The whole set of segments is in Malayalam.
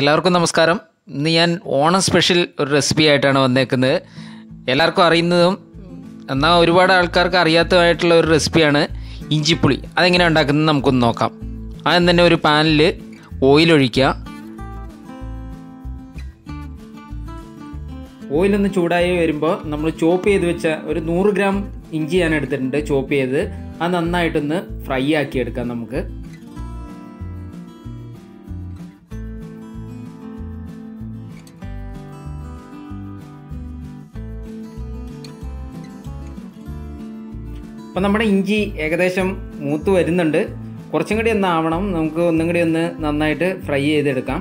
എല്ലാവർക്കും നമസ്കാരം. ഇന്ന് ഞാൻ ഓണം സ്പെഷ്യൽ ഒരു റെസിപ്പി ആയിട്ടാണ് വന്നേക്കുന്നത്. എല്ലാവർക്കും അറിയുന്നതും എന്നാൽ ഒരുപാട് ആൾക്കാർക്ക് അറിയാത്തതായിട്ടുള്ള ഒരു റെസിപ്പിയാണ് ഇഞ്ചിപ്പുളി. അതെങ്ങനെ ഉണ്ടാക്കുന്നത് നമുക്കൊന്ന് നോക്കാം. ആദ്യം തന്നെ ഒരു പാനിൽ ഓയിൽ ഒഴിക്കുക. ഓയിലൊന്ന് ചൂടായി വരുമ്പോൾ നമ്മൾ ചോപ്പ് ചെയ്ത് വെച്ച ഒരു നൂറ് ഗ്രാം ഇഞ്ചി ഞാൻ എടുത്തിട്ടുണ്ട് ചോപ്പ് ചെയ്ത്. അത് നന്നായിട്ടൊന്ന് ഫ്രൈ ആക്കി എടുക്കാം നമുക്ക്. അപ്പം നമ്മുടെ ഇഞ്ചി ഏകദേശം മൂത്ത് വരുന്നുണ്ട്. കുറച്ചും കൂടി ഒന്ന് ആവണം. നമുക്ക് ഒന്നും കൂടി ഒന്ന് നന്നായിട്ട് ഫ്രൈ ചെയ്തെടുക്കാം.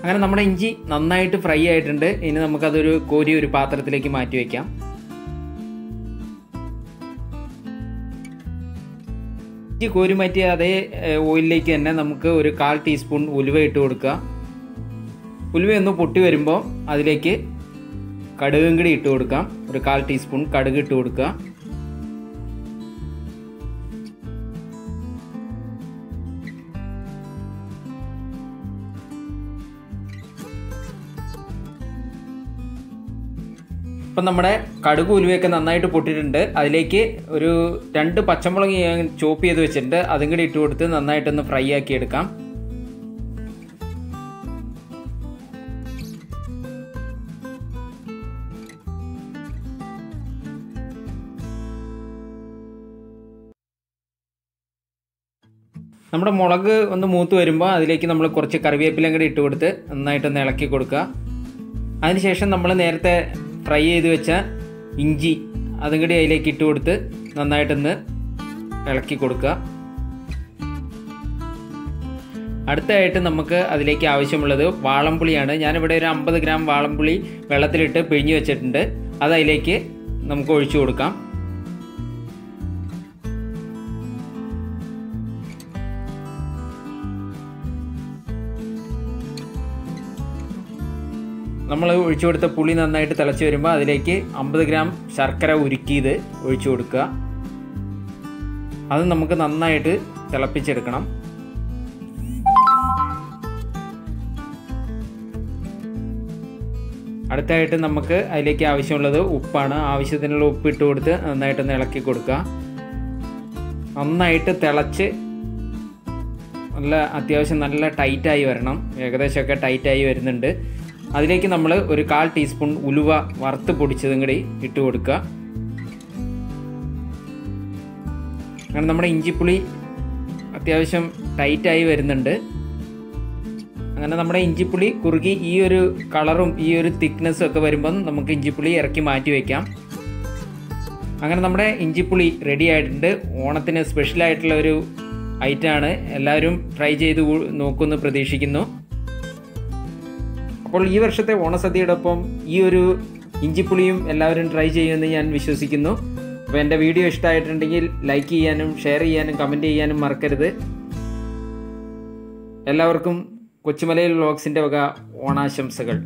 അങ്ങനെ നമ്മുടെ ഇഞ്ചി നന്നായിട്ട് ഫ്രൈ ആയിട്ടുണ്ട്. ഇനി നമുക്കതൊരു കോരി ഒരു പാത്രത്തിലേക്ക് മാറ്റി വയ്ക്കാം ഇഞ്ചി കോരി മാറ്റിയ അതേ ഓയിലിലേക്ക് തന്നെ നമുക്ക് ഒരു കാൽ ടീസ്പൂൺ ഉലുവ ഇട്ട് കൊടുക്കുക. ഉലുവ ഒന്ന് പൊട്ടി വരുമ്പോൾ അതിലേക്ക് കടുകും കൂടി ഇട്ട് കൊടുക്കാം. ഒരു കാൽ ടീസ്പൂൺ കടുക് ഇട്ട് കൊടുക്കുക. ഇപ്പം നമ്മുടെ കടുക് ഉലുവയൊക്കെ നന്നായിട്ട് പൊട്ടിയിട്ടുണ്ട്. അതിലേക്ക് ഒരു രണ്ട് പച്ചമുളക് ഞാൻ ചോപ്പ് ചെയ്ത് വെച്ചിട്ടുണ്ട്. അതും കൂടി ഇട്ട് കൊടുത്ത് നന്നായിട്ടൊന്ന് ഫ്രൈ ആക്കി എടുക്കാം. നമ്മുടെ മുളക് ഒന്ന് മൂത്ത് വരുമ്പോൾ അതിലേക്ക് നമ്മൾ കുറച്ച് കറിവേപ്പിലയും കൂടി ഇട്ട് കൊടുത്ത് നന്നായിട്ടൊന്ന് ഇളക്കി കൊടുക്കുക. അതിനുശേഷം നമ്മൾ നേരത്തെ ഫ്രൈ ചെയ്ത് വെച്ച ഇഞ്ചി അതും കൂടി അതിലേക്ക് ഇട്ട് കൊടുത്ത് നന്നായിട്ടൊന്ന് ഇളക്കി കൊടുക്കുക. അടുത്തായിട്ട് നമുക്ക് അതിലേക്ക് ആവശ്യമുള്ളത് വാളംപുളിയാണ്. ഞാനിവിടെ ഒരു അമ്പത് ഗ്രാം വാളംപുളി വെള്ളത്തിലിട്ട് പിഴിഞ്ഞു വെച്ചിട്ടുണ്ട്. അത് അതിലേക്ക് നമുക്ക് ഒഴിച്ചു കൊടുക്കാം. നമ്മൾ ഒഴിച്ചു കൊടുത്ത പുളി നന്നായിട്ട് തിളച്ച് വരുമ്പോൾ അതിലേക്ക് അമ്പത് ഗ്രാം ശർക്കര ഉരുക്കിയത് ഒഴിച്ചു കൊടുക്കുക. അത് നമുക്ക് നന്നായിട്ട് തിളപ്പിച്ചെടുക്കണം. അടുത്തായിട്ട് നമുക്ക് അതിലേക്ക് ആവശ്യമുള്ളത് ഉപ്പാണ്. ആവശ്യത്തിനുള്ള ഉപ്പ് ഇട്ട് കൊടുത്ത് നന്നായിട്ടൊന്ന് ഇളക്കി കൊടുക്കുക. നന്നായിട്ട് തിളച്ച് നല്ല അത്യാവശ്യം നല്ല ടൈറ്റായി വരണം. ഏകദേശമൊക്കെ ടൈറ്റായി വരുന്നുണ്ട്. അതിലേക്ക് നമ്മൾ ഒരു കാൽ ടീസ്പൂൺ ഉലുവ വറുത്ത് പൊടിച്ചതും കൂടി ഇട്ട് കൊടുക്കുക. അങ്ങനെ നമ്മുടെ ഇഞ്ചിപ്പുളി അത്യാവശ്യം ടൈറ്റായി വരുന്നുണ്ട്. അങ്ങനെ നമ്മുടെ ഇഞ്ചിപ്പുളി കുറുകി ഈ ഒരു കളറും ഈ ഒരു തിക്നെസ്സും ഒക്കെ വരുമ്പം നമുക്ക് ഇഞ്ചിപ്പുളി ഇറക്കി മാറ്റി വയ്ക്കാം അങ്ങനെ നമ്മുടെ ഇഞ്ചിപ്പുളി റെഡി ആയിട്ടുണ്ട്. ഓണത്തിന് സ്പെഷ്യലായിട്ടുള്ള ഒരു ഐറ്റമാണ് എല്ലാവരും ട്രൈ ചെയ്ത് നോക്കുമെന്ന് പ്രതീക്ഷിക്കുന്നു. അപ്പോൾ ഈ വർഷത്തെ ഓണസദ്യയോടൊപ്പം ഈ ഒരു ഇഞ്ചിപ്പുളിയും എല്ലാവരും ട്രൈ ചെയ്യുമെന്ന് ഞാൻ വിശ്വസിക്കുന്നു. അപ്പോൾ എന്റെ വീഡിയോ ഇഷ്ടമായിട്ടുണ്ടെങ്കിൽ ലൈക്ക് ചെയ്യാനും ഷെയർ ചെയ്യാനും കമന്റ് ചെയ്യാനും മറക്കരുത്. എല്ലാവർക്കും കൊച്ചുമലയിൽ വ്ളോഗ്സിന്റെ വക ഓണാശംസകൾ.